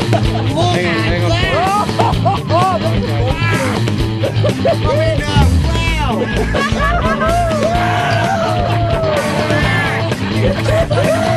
Hang on, hang on. Wow!